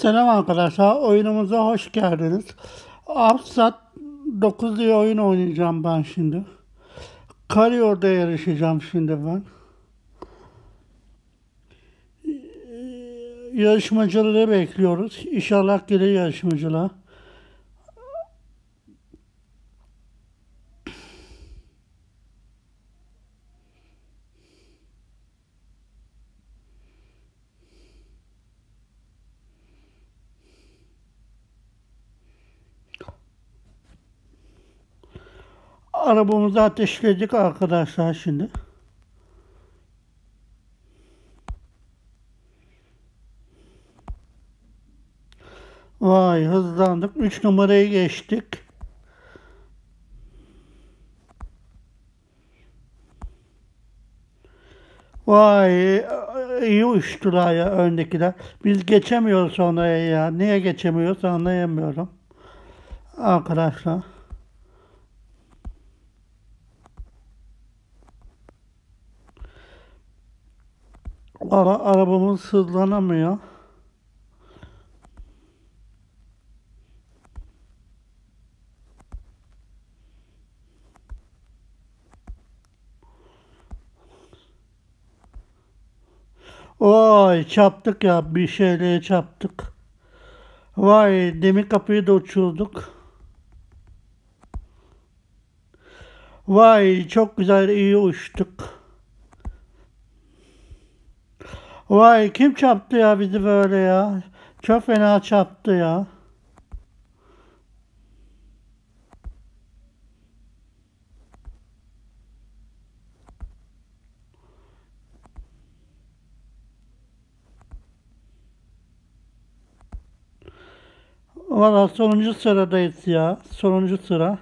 Selam arkadaşlar, oyunumuza hoş geldiniz. Amsat 9 diye oyun oynayacağım ben şimdi. Kariyor'da yarışacağım şimdi ben. Yarışmacıları bekliyoruz. İnşallah gelir yarışmacılar. Arabamızı ateşledik arkadaşlar şimdi. Vay hızlandık. 3 numarayı geçtik. Vay iyi uçtular ya öndekiler. Biz geçemiyoruz onlara ya. Niye geçemiyoruz anlayamıyorum. Arkadaşlar. Ara, arabamız hızlanamıyor. Vay çarptık ya bir şeylere çarptık. Vay demir kapıyı da uçurduk. Vay çok güzel iyi uçtuk. Vay kim çarptı ya bizi böyle ya? Çok fena çarptı ya. Valla sonuncu sıradayız ya. Sonuncu sıra.